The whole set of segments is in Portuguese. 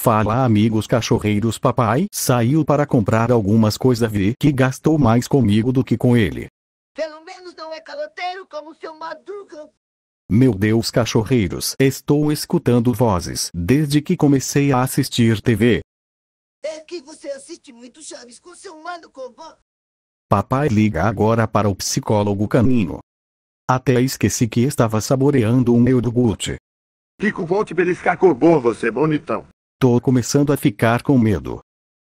Fala amigos cachorreiros papai saiu para comprar algumas coisas vi que gastou mais comigo do que com ele. Pelo menos não é caloteiro como seu Madruga. Meu Deus cachorreiros estou escutando vozes desde que comecei a assistir TV. É que você assiste muito Chaves com seu mano Cobó. Papai liga agora para o psicólogo canino. Até esqueci que estava saboreando um iogurte. Kiko, volte beliscar Cobor, você bonitão. Tô começando a ficar com medo.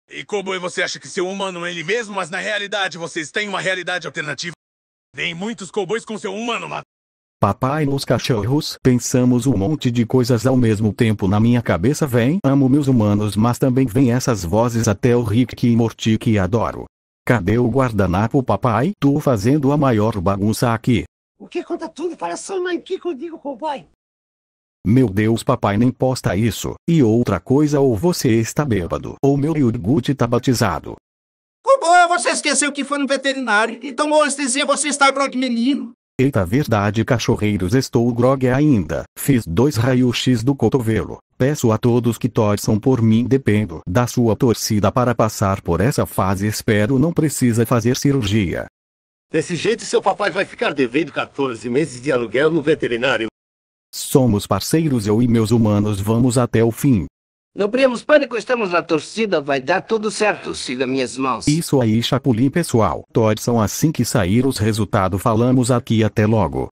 E como você acha que seu humano é ele mesmo, mas na realidade vocês têm uma realidade alternativa? Tem muitos cowboys com seu humano, mas... Papai nos cachorros pensamos um monte de coisas ao mesmo tempo na minha cabeça vem amo meus humanos mas também vem essas vozes até o Rick e Morty que adoro. Cadê o guardanapo papai? Tô fazendo a maior bagunça aqui. O que conta tudo para sua mãe Kiko digo cowboy? Meu Deus papai nem posta isso. E outra coisa ou você está bêbado ou meu iogurte tá batizado. Cobor, você esqueceu que foi no veterinário e tomou anestesia, você está grog menino. Eita verdade cachorreiros estou grog ainda. Fiz dois raios-x do cotovelo. Peço a todos que torçam por mim dependo da sua torcida para passar por essa fase espero não precisa fazer cirurgia. Desse jeito, seu papai vai ficar devendo 14 meses de aluguel no veterinário. Somos parceiros eu e meus humanos vamos até o fim. Não criamos pânico, estamos na torcida, vai dar tudo certo, siga minhas mãos. Isso aí chapulim pessoal. Torçam assim que sair os resultados falamos aqui até logo.